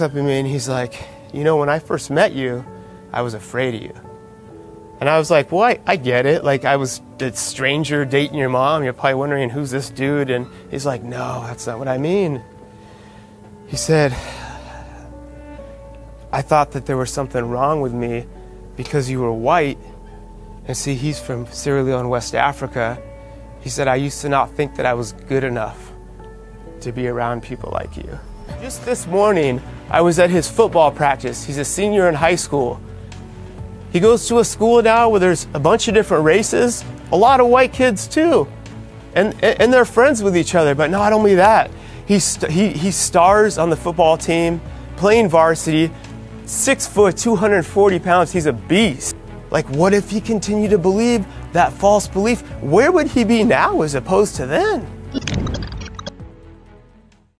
up at me and he's like, you know, when I first met you, I was afraid of you. And I was like, well, I, I get it. Like, I was a stranger dating your mom. You're probably wondering, who's this dude? And he's like, no, that's not what I mean. He said, I thought that there was something wrong with me because you were white. And see, he's from Sierra Leone, West Africa. He said, I used to not think that I was good enough to be around people like you. Just this morning, I was at his football practice. He's a senior in high school. He goes to a school now where there's a bunch of different races, a lot of white kids too. And, and they're friends with each other, but not only that, he, he, he stars on the football team, playing varsity, six foot, 240 pounds, he's a beast. Like, what if he continued to believe that false belief? Where would he be now as opposed to then?